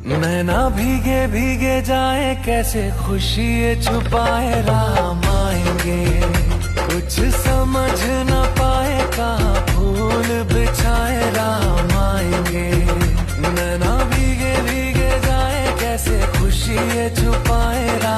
नैना भीगे भीगे जाए, कैसे खुशी ये छुपाए राम आएँगे कुछ समझ न पाए, कहा फूल बिछाए राम आएँगे नैना भीगे भीगे जाए, कैसे खुशी ये छुपाए राम